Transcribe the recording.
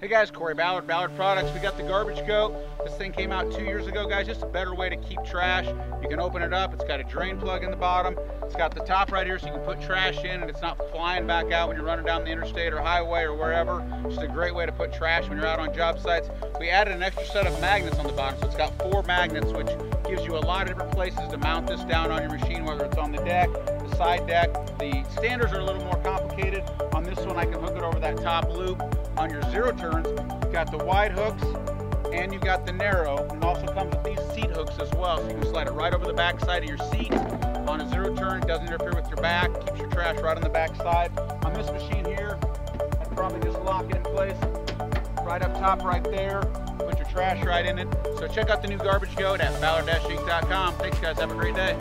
Hey guys, Corey Ballard, Ballard Products. We got the garbage goat. This thing came out two years ago, guys. Just a better way to keep trash. You can open it up. It's got a drain plug in the bottom. It's got the top right here so you can put trash in and it's not flying back out when you're running down the interstate or highway or wherever. Just a great way to put trash when you're out on job sites. We added an extra set of magnets on the bottom. So it's got four magnets, which gives you a lot of different places to mount this down on your machine, whether it's on the deck, the side deck. The stand-ons are a little more complicated. On this one, I can hook it over that top loop. On your zero turns, you've got the wide hooks and you've got the narrow. And it also comes with these seat hooks as well. So you can slide it right over the back side of your seat. On a zero turn, it doesn't interfere with your back, keeps your trash right on the back side. On this machine here, I'd probably just lock it in place right up top right there. Put your trash right in it. So check out the new garbage goat at ballard-inc.com. Thanks guys, have a great day.